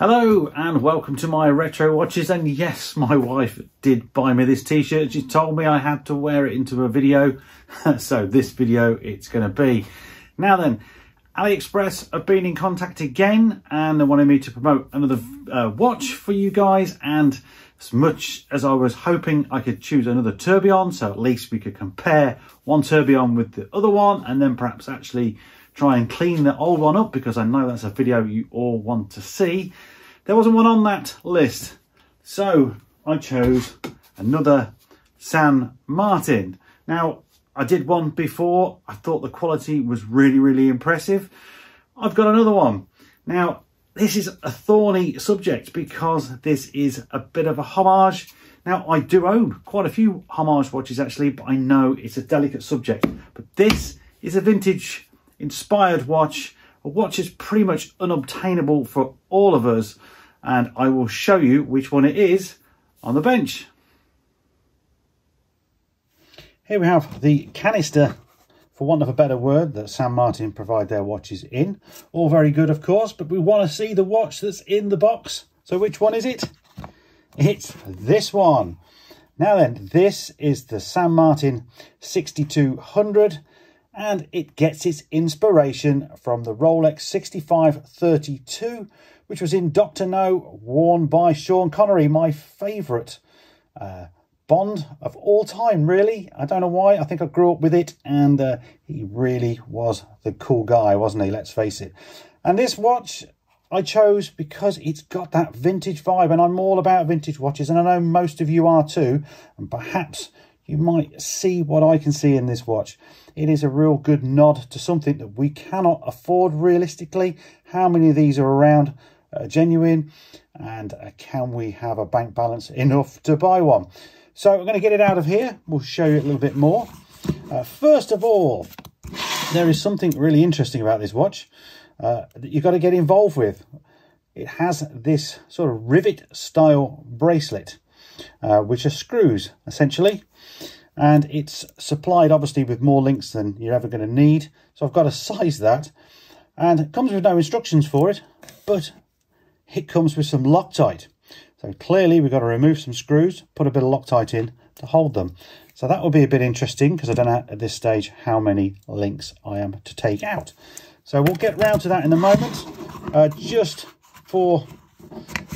Hello and welcome to my retro watches. And yes my wife did buy me this t-shirt. She told me I had to wear it into a video. So this video it's going to be. Now then AliExpress have been in contact again and they wanted me to promote another uh, watch for you guys. And as much as I was hoping I could choose another tourbillon so at least we could compare one tourbillon with the other one and then perhaps actually try and clean the old one up because I know that's a video you all want to see. There wasn't one on that list. So I chose another San Martin. Now, I did one before. I thought the quality was really, really impressive. I've got another one. Now, this is a thorny subject because this is a bit of a homage. Now, I do own quite a few homage watches actually, but I know it's a delicate subject. But this is a vintage inspired watch, a watch is pretty much unobtainable for all of us, and I will show you which one it is on the bench. Here we have the canister, for want of a better word, that San Martin provide their watches in. All very good, of course, but we want to see the watch that's in the box. So which one is it? It's this one. Now then, this is the San Martin 6200 and it gets its inspiration from the Rolex 6532, which was in Dr. No, worn by Sean Connery, my favourite uh, Bond of all time, really. I don't know why. I think I grew up with it, and uh, he really was the cool guy, wasn't he? Let's face it. And this watch I chose because it's got that vintage vibe, and I'm all about vintage watches, and I know most of you are too, and perhaps you might see what I can see in this watch. It is a real good nod to something that we cannot afford realistically. How many of these are around uh, genuine and uh, can we have a bank balance enough to buy one? So I'm going to get it out of here. We'll show you a little bit more. Uh, first of all, there is something really interesting about this watch uh, that you've got to get involved with. It has this sort of rivet style bracelet, uh, which are screws essentially. And it's supplied obviously with more links than you're ever going to need. So I've got to size that. And it comes with no instructions for it but it comes with some Loctite. So clearly we've got to remove some screws put a bit of Loctite in to hold them. So that will be a bit interesting because I don't know at this stage how many links I am to take out. So we'll get round to that in a moment. Uh, just for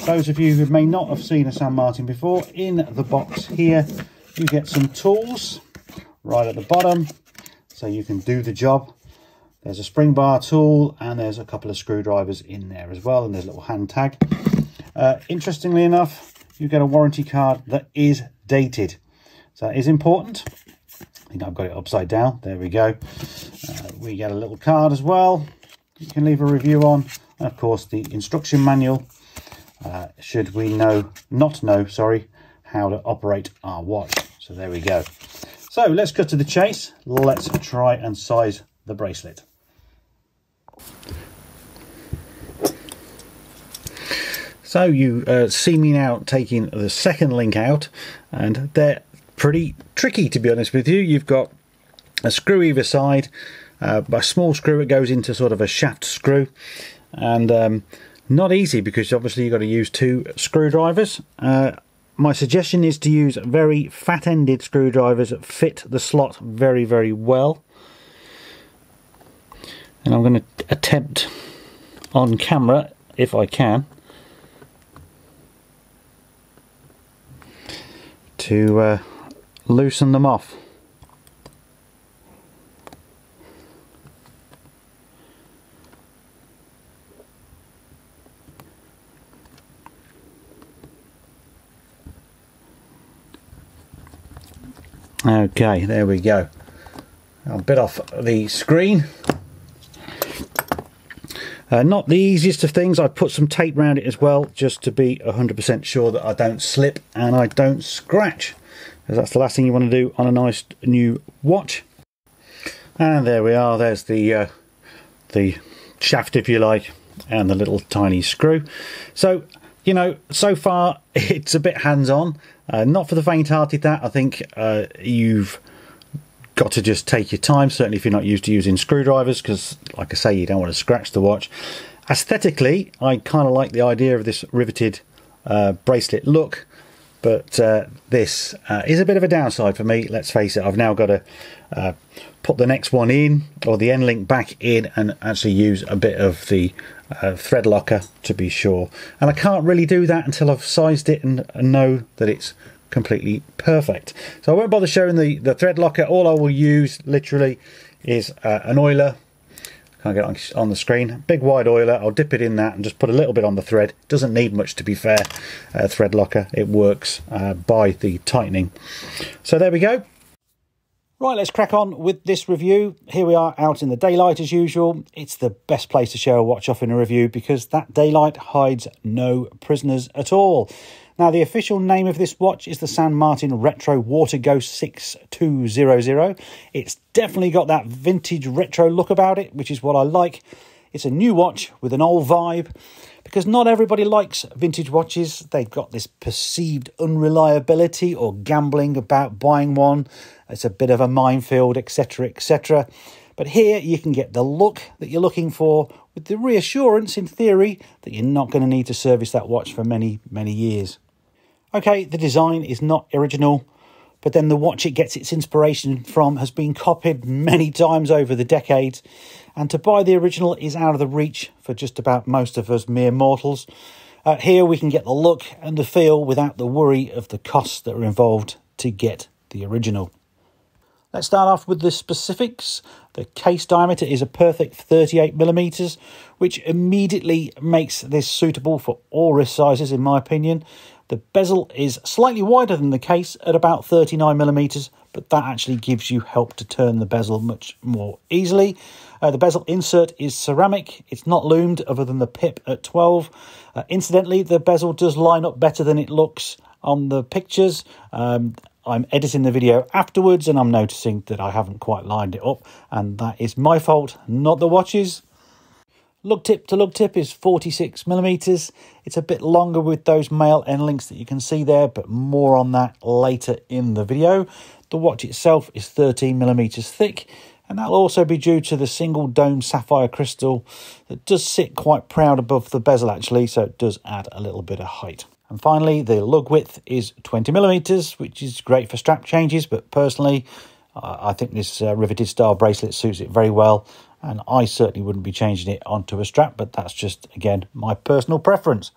those of you who may not have seen a San Martin before in the box here you get some tools right at the bottom so you can do the job. There's a spring bar tool and there's a couple of screwdrivers in there as well and there's a little hand tag. Uh, interestingly enough, you get a warranty card that is dated. So that is important. I think I've got it upside down. There we go. Uh, we get a little card as well. You can leave a review on. And of course, the instruction manual, uh, should we know, not know, sorry, how to operate our watch. So there we go. So let's cut to the chase. Let's try and size the bracelet. So you uh, see me now taking the second link out and they're pretty tricky to be honest with you. You've got a screw either side, uh, a small screw it goes into sort of a shaft screw and um, not easy because obviously you've got to use two screwdrivers. Uh, my suggestion is to use very fat-ended screwdrivers that fit the slot very, very well. And I'm going to attempt on camera, if I can, to uh, loosen them off. Okay, there we go. I'll bit off the screen. Uh, not the easiest of things. I put some tape around it as well, just to be 100% sure that I don't slip and I don't scratch. Because that's the last thing you want to do on a nice new watch. And there we are. There's the uh, the shaft, if you like, and the little tiny screw. So, you know, so far it's a bit hands-on. Uh, not for the faint-hearted that. I think uh, you've got to just take your time, certainly if you're not used to using screwdrivers, because like I say, you don't want to scratch the watch. Aesthetically, I kind of like the idea of this riveted uh, bracelet look, but uh, this uh, is a bit of a downside for me. Let's face it, I've now got to uh, put the next one in or the end link back in and actually use a bit of the uh, thread locker to be sure. And I can't really do that until I've sized it and, and know that it's completely perfect. So I won't bother showing the, the thread locker. All I will use literally is uh, an oiler can't get on, on the screen. Big wide oiler, I'll dip it in that and just put a little bit on the thread. Doesn't need much to be fair, uh, thread locker. It works uh, by the tightening. So there we go. Right, let's crack on with this review. Here we are out in the daylight as usual. It's the best place to show a watch off in a review because that daylight hides no prisoners at all. Now, the official name of this watch is the San Martin Retro Water Ghost 6200. It's definitely got that vintage retro look about it, which is what I like. It's a new watch with an old vibe because not everybody likes vintage watches. They've got this perceived unreliability or gambling about buying one. It's a bit of a minefield, etc., etc. But here you can get the look that you're looking for with the reassurance, in theory, that you're not going to need to service that watch for many, many years. Okay, the design is not original, but then the watch it gets its inspiration from has been copied many times over the decades, and to buy the original is out of the reach for just about most of us mere mortals. Uh, here we can get the look and the feel without the worry of the costs that are involved to get the original. Let's start off with the specifics. The case diameter is a perfect 38 millimeters, which immediately makes this suitable for all wrist sizes, in my opinion. The bezel is slightly wider than the case at about 39 millimeters, but that actually gives you help to turn the bezel much more easily. Uh, the bezel insert is ceramic. It's not loomed other than the pip at 12. Uh, incidentally, the bezel does line up better than it looks on the pictures. Um, I'm editing the video afterwards and I'm noticing that I haven't quite lined it up and that is my fault, not the watches. Lug tip to lug tip is 46 millimeters. It's a bit longer with those male end links that you can see there, but more on that later in the video. The watch itself is 13 millimeters thick, and that'll also be due to the single dome sapphire crystal that does sit quite proud above the bezel actually, so it does add a little bit of height. And finally, the lug width is 20 millimeters, which is great for strap changes, but personally, I think this uh, riveted style bracelet suits it very well and I certainly wouldn't be changing it onto a strap, but that's just, again, my personal preference.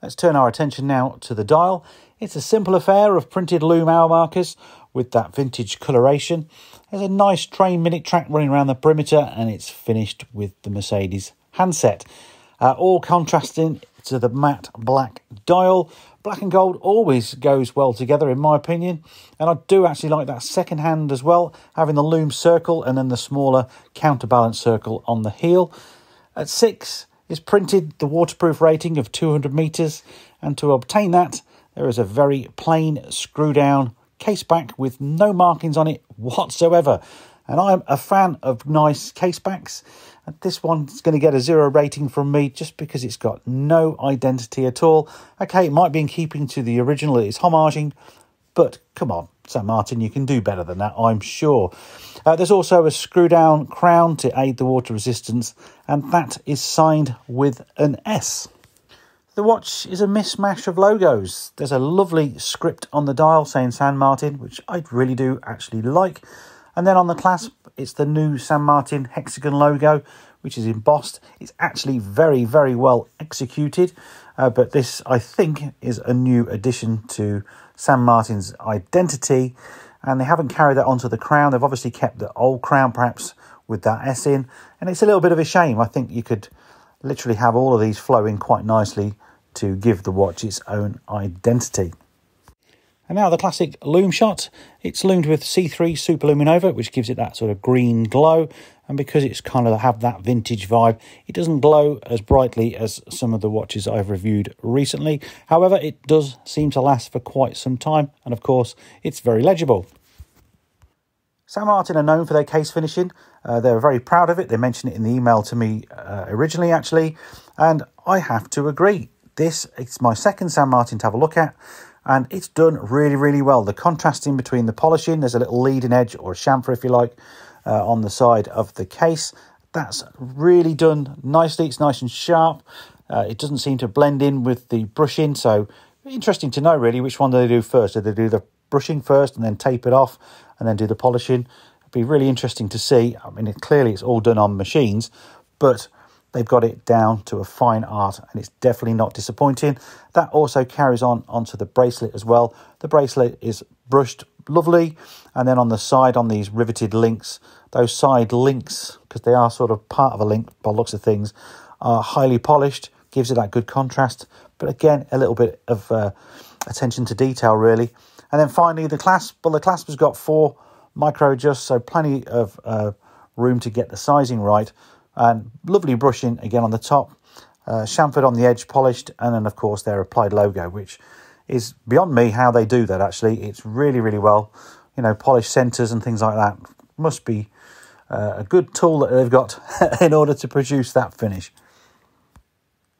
Let's turn our attention now to the dial. It's a simple affair of printed loom hour markers with that vintage coloration. There's a nice train minute track running around the perimeter and it's finished with the Mercedes handset. Uh, all contrasting to the matte black dial Black and gold always goes well together, in my opinion. And I do actually like that second hand as well, having the loom circle and then the smaller counterbalance circle on the heel. At six is printed the waterproof rating of 200 meters, and to obtain that, there is a very plain screw down case back with no markings on it whatsoever. And I'm a fan of nice case backs. And this one's going to get a zero rating from me just because it's got no identity at all. Okay, it might be in keeping to the original, it's homaging, but come on, San Martin, you can do better than that, I'm sure. Uh, there's also a screw down crown to aid the water resistance, and that is signed with an S. The watch is a mismatch of logos. There's a lovely script on the dial saying San Martin, which I really do actually like. And then on the clasp, it's the new San Martin hexagon logo, which is embossed. It's actually very, very well executed. Uh, but this, I think, is a new addition to San Martin's identity. And they haven't carried that onto the crown. They've obviously kept the old crown, perhaps, with that S in. And it's a little bit of a shame. I think you could literally have all of these flowing quite nicely to give the watch its own identity. And now the classic loom shot. It's loomed with C3 Superluminova, which gives it that sort of green glow. And because it's kind of have that vintage vibe, it doesn't glow as brightly as some of the watches I've reviewed recently. However, it does seem to last for quite some time. And of course, it's very legible. San Martin are known for their case finishing. Uh, they're very proud of it. They mentioned it in the email to me uh, originally, actually. And I have to agree. This is my second San Martin to have a look at and it's done really, really well. The contrasting between the polishing, there's a little leading edge or a chamfer, if you like, uh, on the side of the case. that's really done nicely. It's nice and sharp. Uh, it doesn't seem to blend in with the brushing, so interesting to know really which one do they do first. Do they do the brushing first and then tape it off and then do the polishing? It'd be really interesting to see. I mean, it, clearly it's all done on machines, but they've got it down to a fine art and it's definitely not disappointing. That also carries on onto the bracelet as well. The bracelet is brushed lovely and then on the side on these riveted links, those side links, because they are sort of part of a link by looks of things, are highly polished, gives it that good contrast. But again, a little bit of uh, attention to detail really. And then finally the clasp, well the clasp has got four micro adjusts, so plenty of uh, room to get the sizing right and lovely brushing again on the top, uh, chamfered on the edge, polished, and then of course their applied logo, which is beyond me how they do that. Actually, it's really really well, you know, polished centers and things like that. Must be uh, a good tool that they've got in order to produce that finish.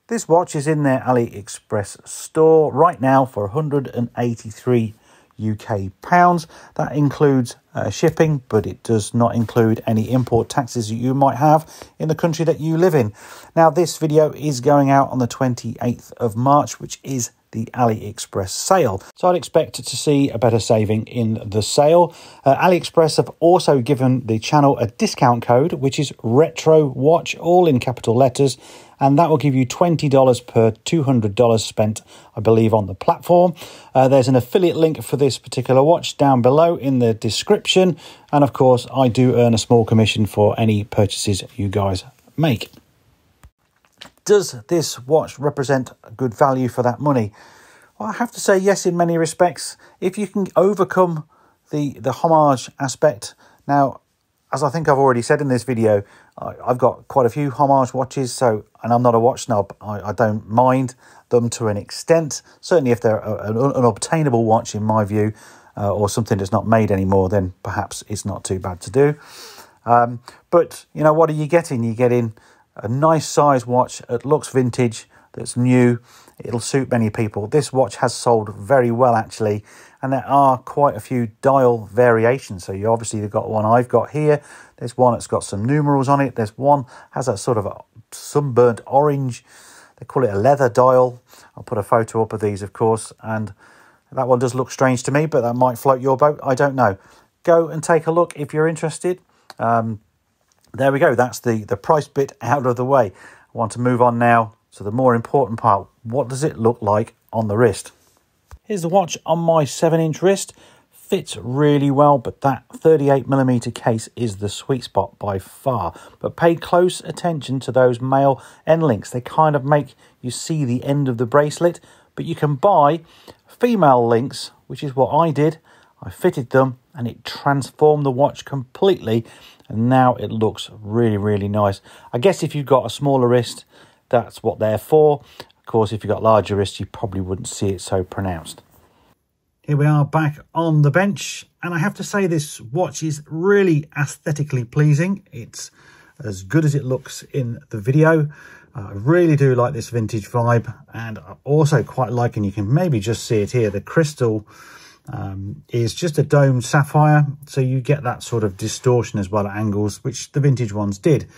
This watch is in their AliExpress store right now for 183 UK pounds. That includes uh, shipping, but it does not include any import taxes that you might have in the country that you live in. Now, this video is going out on the 28th of March, which is the AliExpress sale. So I'd expect to see a better saving in the sale. Uh, AliExpress have also given the channel a discount code, which is Retro Watch, all in capital letters, and that will give you $20 per $200 spent, I believe, on the platform. Uh, there's an affiliate link for this particular watch down below in the description, and of course, I do earn a small commission for any purchases you guys make. Does this watch represent good value for that money? Well, I have to say yes in many respects. If you can overcome the, the homage aspect. Now, as I think I've already said in this video, I, have got quite a few homage watches, so and I'm not a watch snob. I, I don't mind them to an extent. Certainly, if they're an unobtainable watch, in my view, uh, or something that's not made anymore, then perhaps it's not too bad to do. Um, but you know, what are you getting? You're getting a nice size watch. It looks vintage. That's new. It'll suit many people. This watch has sold very well actually, and there are quite a few dial variations. So you obviously you've got one I've got here. There's one that's got some numerals on it. There's one has a sort of a sunburnt orange. They call it a leather dial. I'll put a photo up of these, of course, and that one does look strange to me, but that might float your boat. I don't know. Go and take a look if you're interested. Um, there we go. That's the, the price bit out of the way. I want to move on now to the more important part. What does it look like on the wrist? Here's the watch on my 7 inch wrist. Fits really well, but that 38 millimeter case is the sweet spot by far. But pay close attention to those male end links. They kind of make you see the end of the bracelet, but you can buy female links, which is what I did. I fitted them and it transformed the watch completely and now it looks really really nice. I guess if you've got a smaller wrist that's what they're for. Of course if you've got larger wrists you probably wouldn't see it so pronounced. Here we are back on the bench and i have to say this watch is really aesthetically pleasing. It's as good as it looks in the video. I really do like this vintage vibe and I also quite like, and you can maybe just see it here, the crystal um, is just a domed sapphire. So you get that sort of distortion as well at angles, which the vintage ones did.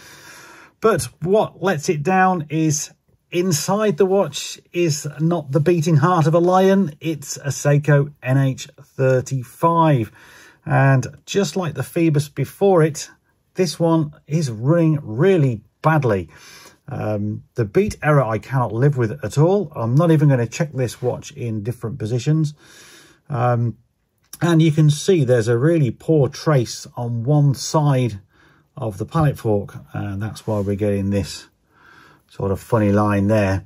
But what lets it down is inside the watch is not the beating heart of a lion. It's a Seiko NH35. And just like the Phoebus before it, this one is running really badly. Um, the beat error I cannot live with at all. I'm not even going to check this watch in different positions. Um, and you can see there's a really poor trace on one side of the pallet fork. And that's why we're getting this sort of funny line there.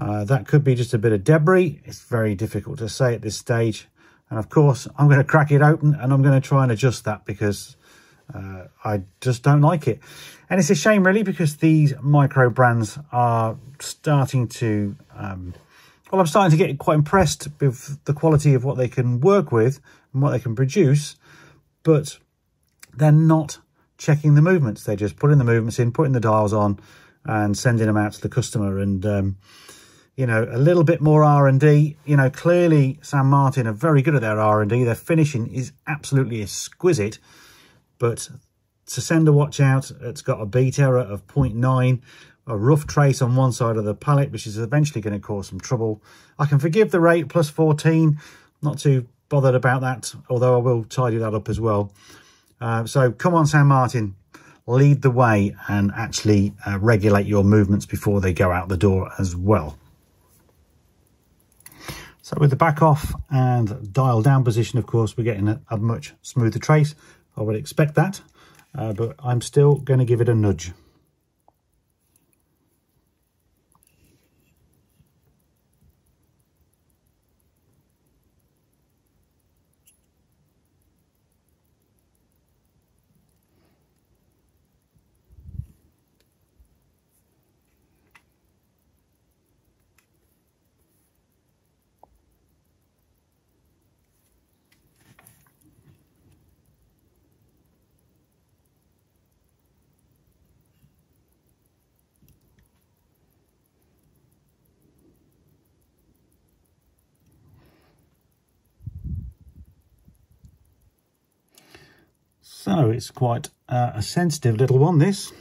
Uh, that could be just a bit of debris. It's very difficult to say at this stage. And of course, I'm going to crack it open and I'm going to try and adjust that because uh, I just don't like it. And it's a shame really because these micro brands are starting to um, well, I'm starting to get quite impressed with the quality of what they can work with and what they can produce, but they're not checking the movements. They're just putting the movements in, putting the dials on and sending them out to the customer. And, um, you know, a little bit more R&D. You know, clearly San Martin are very good at their R&D. Their finishing is absolutely exquisite, but to send a watch out, it's got a beat error of 0.9, a rough trace on one side of the pallet, which is eventually going to cause some trouble. I can forgive the rate plus 14, not too bothered about that, although I will tidy that up as well. Uh, so come on, San Martin, lead the way and actually uh, regulate your movements before they go out the door as well. So with the back off and dial down position, of course, we're getting a, a much smoother trace. I would expect that, uh, but I'm still going to give it a nudge. So it's quite uh, a sensitive little one, this.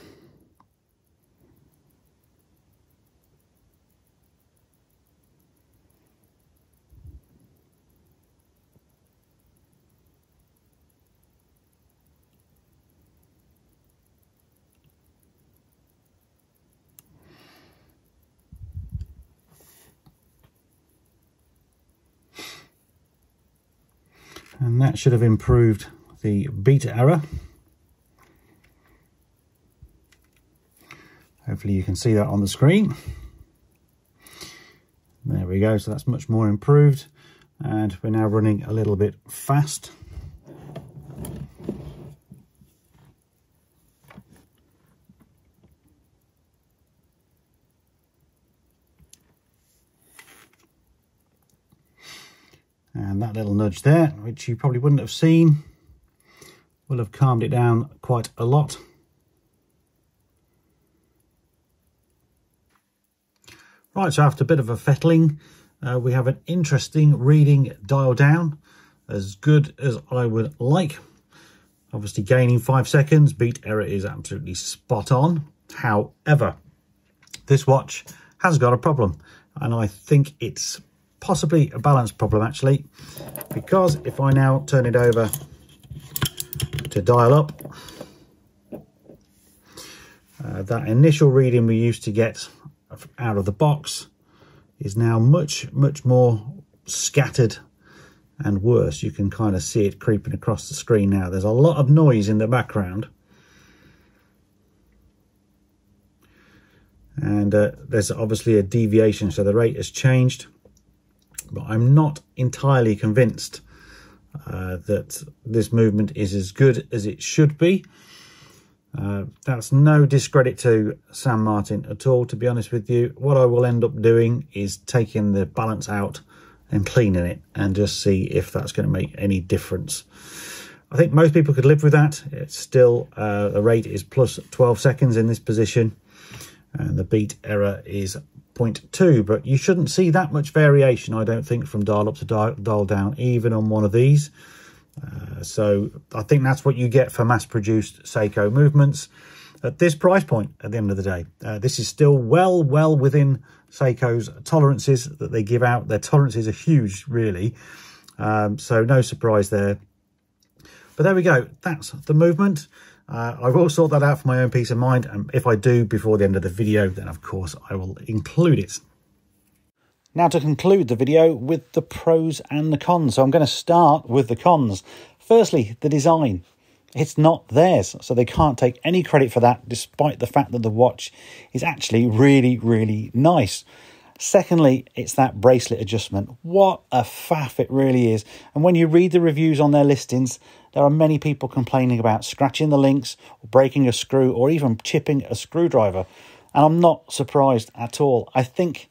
and that should have improved the beat error. Hopefully you can see that on the screen. There we go, so that's much more improved. And we're now running a little bit fast. And that little nudge there, which you probably wouldn't have seen, will have calmed it down quite a lot. Right, so after a bit of a fettling, uh, we have an interesting reading dial down, as good as I would like. Obviously gaining five seconds, beat error is absolutely spot on. However, this watch has got a problem, and I think it's possibly a balance problem actually, because if I now turn it over to dial up. Uh, that initial reading we used to get out of the box is now much, much more scattered and worse. You can kind of see it creeping across the screen now. There's a lot of noise in the background. And uh, there's obviously a deviation, so the rate has changed. But I'm not entirely convinced uh, that this movement is as good as it should be. Uh, that's no discredit to San Martin at all, to be honest with you. What I will end up doing is taking the balance out and cleaning it and just see if that's going to make any difference. I think most people could live with that. It's still, uh, the rate is plus 12 seconds in this position and the beat error is 0.2, but you shouldn't see that much variation, I don't think, from dial up to dial, dial down, even on one of these. Uh, so I think that's what you get for mass-produced Seiko movements at this price point at the end of the day. Uh, this is still well, well within Seiko's tolerances that they give out. Their tolerances are huge, really. Um, so no surprise there. But there we go. That's the movement. Uh, I will sort that out for my own peace of mind. And if I do before the end of the video, then of course I will include it. Now to conclude the video with the pros and the cons. So I'm going to start with the cons. Firstly, the design. It's not theirs, so they can't take any credit for that, despite the fact that the watch is actually really, really nice. Secondly, it's that bracelet adjustment. What a faff it really is. And when you read the reviews on their listings, there are many people complaining about scratching the links, or breaking a screw, or even chipping a screwdriver. And I'm not surprised at all. I think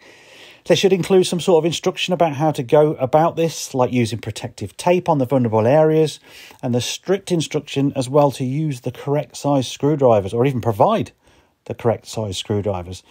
they should include some sort of instruction about how to go about this, like using protective tape on the vulnerable areas, and the strict instruction as well to use the correct size screwdrivers, or even provide the correct size screwdrivers.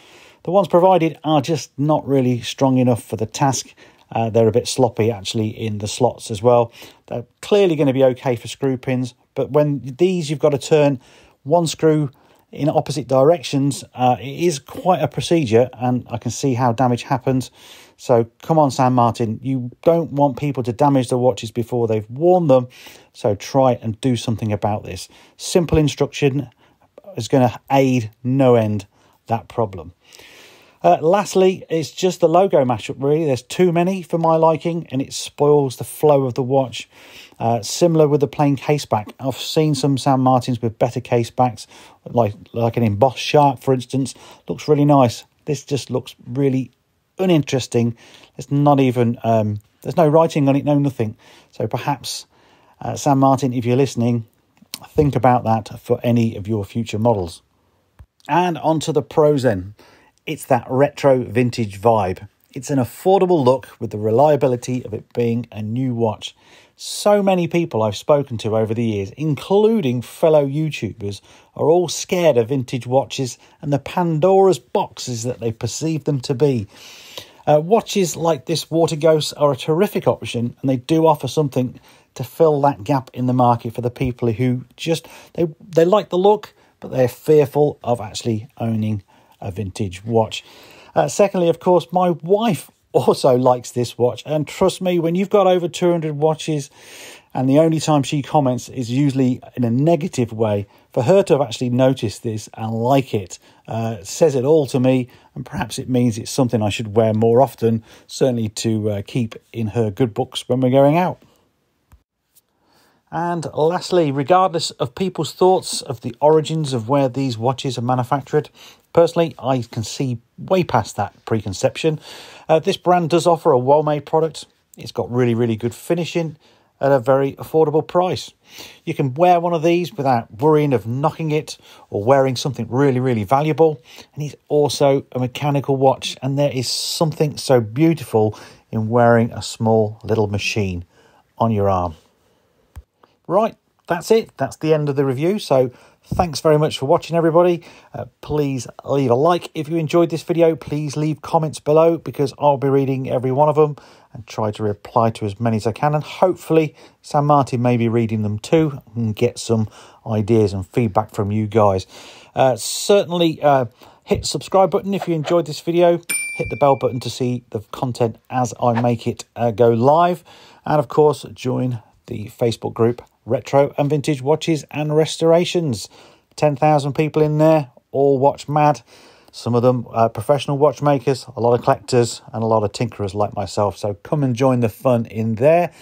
The ones provided are just not really strong enough for the task. Uh, they're a bit sloppy actually in the slots as well. They're clearly going to be okay for screw pins, but when these you've got to turn one screw in opposite directions, uh, it is quite a procedure and I can see how damage happens. So come on, San Martin, you don't want people to damage the watches before they've worn them. So try and do something about this. Simple instruction is going to aid no end that problem. Uh, lastly, it's just the logo mashup, really. There's too many for my liking, and it spoils the flow of the watch. Uh, similar with the plain case back. I've seen some San Martins with better case backs, like, like an embossed shark, for instance. Looks really nice. This just looks really uninteresting. It's not even, um, there's no writing on it, no nothing. So perhaps, uh, San Martin, if you're listening, think about that for any of your future models. And onto the pros then. It's that retro vintage vibe. It's an affordable look with the reliability of it being a new watch. So many people I've spoken to over the years, including fellow YouTubers, are all scared of vintage watches and the Pandora's boxes that they perceive them to be. Uh, watches like this Water Ghost are a terrific option and they do offer something to fill that gap in the market for the people who just they they like the look but they're fearful of actually owning a vintage watch. Uh, secondly, of course, my wife also likes this watch. And trust me, when you've got over 200 watches and the only time she comments is usually in a negative way, for her to have actually noticed this and like it uh, says it all to me. And perhaps it means it's something I should wear more often, certainly to uh, keep in her good books when we're going out. And lastly, regardless of people's thoughts of the origins of where these watches are manufactured, personally, I can see way past that preconception. Uh, this brand does offer a well made product, it's got really, really good finishing at a very affordable price. You can wear one of these without worrying of knocking it or wearing something really, really valuable. And it's also a mechanical watch, and there is something so beautiful in wearing a small little machine on your arm. Right, that's it. That's the end of the review. So thanks very much for watching, everybody. Uh, please leave a like if you enjoyed this video. Please leave comments below because I'll be reading every one of them and try to reply to as many as I can. And hopefully San Martin may be reading them too and get some ideas and feedback from you guys. Uh, certainly uh, hit subscribe button if you enjoyed this video. Hit the bell button to see the content as I make it uh, go live. And of course, join the Facebook group retro and vintage watches and restorations. 10,000 people in there, all watch mad. Some of them are professional watchmakers, a lot of collectors, and a lot of tinkerers like myself. So come and join the fun in there.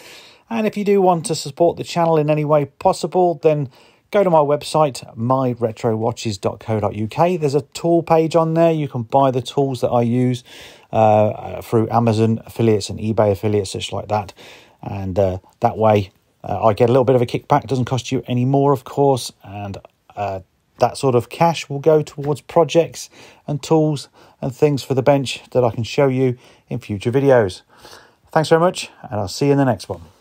And if you do want to support the channel in any way possible, then go to my website, myretrowatches.co.uk. There's a tool page on there. You can buy the tools that I use uh, through Amazon affiliates and eBay affiliates, such like that. And uh, that way, uh, I get a little bit of a kickback. Doesn't cost you any more, of course, and uh, that sort of cash will go towards projects and tools and things for the bench that I can show you in future videos. Thanks very much, and I'll see you in the next one.